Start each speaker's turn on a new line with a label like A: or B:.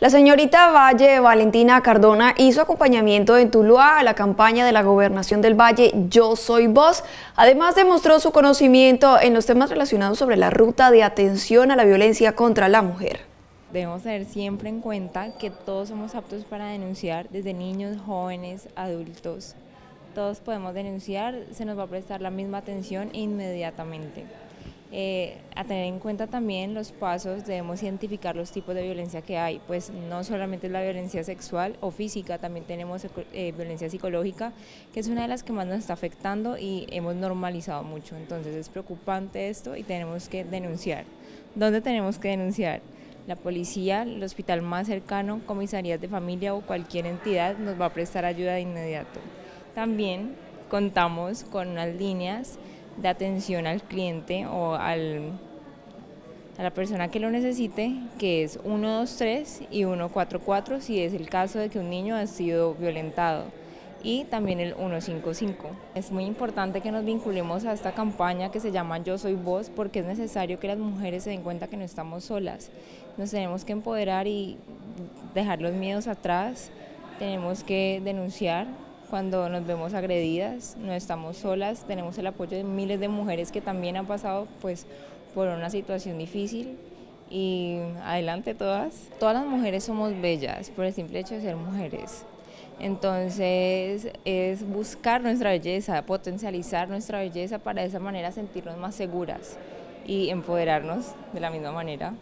A: La señorita Valle Valentina Cardona hizo acompañamiento en Tuluá a la campaña de la gobernación del Valle Yo Soy Voz. Además demostró su conocimiento en los temas relacionados sobre la ruta de atención a la violencia contra la mujer.
B: Debemos tener siempre en cuenta que todos somos aptos para denunciar, desde niños, jóvenes, adultos. Todos podemos denunciar, se nos va a prestar la misma atención inmediatamente. Eh, a tener en cuenta también los pasos, debemos identificar los tipos de violencia que hay, pues no solamente es la violencia sexual o física, también tenemos eh, violencia psicológica, que es una de las que más nos está afectando y hemos normalizado mucho. Entonces es preocupante esto y tenemos que denunciar. ¿Dónde tenemos que denunciar? La policía, el hospital más cercano, comisarías de familia o cualquier entidad nos va a prestar ayuda de inmediato. También contamos con unas líneas de atención al cliente o al, a la persona que lo necesite, que es 123 y 144 si es el caso de que un niño ha sido violentado y también el 155. Es muy importante que nos vinculemos a esta campaña que se llama Yo Soy Voz porque es necesario que las mujeres se den cuenta que no estamos solas. Nos tenemos que empoderar y dejar los miedos atrás, tenemos que denunciar cuando nos vemos agredidas, no estamos solas, tenemos el apoyo de miles de mujeres que también han pasado pues, por una situación difícil y adelante todas. Todas las mujeres somos bellas por el simple hecho de ser mujeres. Entonces es buscar nuestra belleza, potencializar nuestra belleza para de esa manera sentirnos más seguras y empoderarnos de la misma manera.